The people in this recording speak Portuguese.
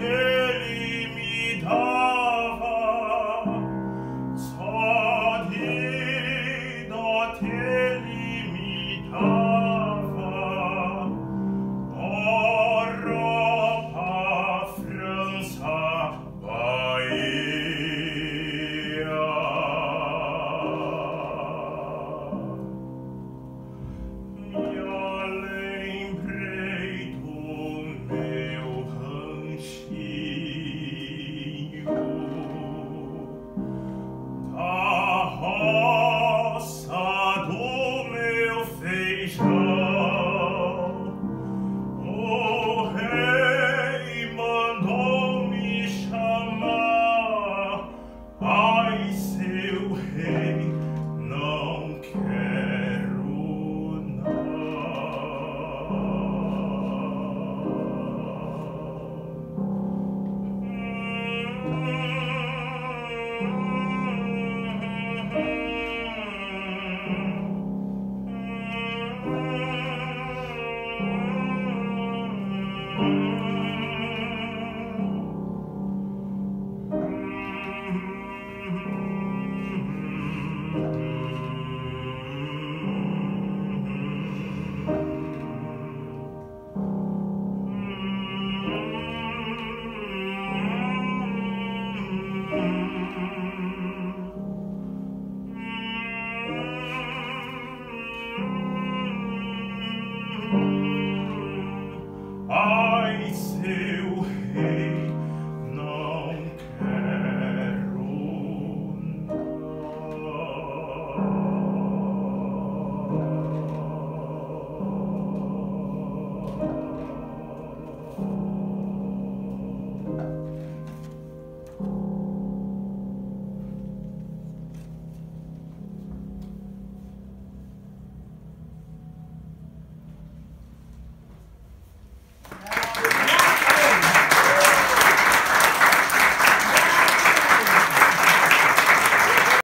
Amen. meu rei.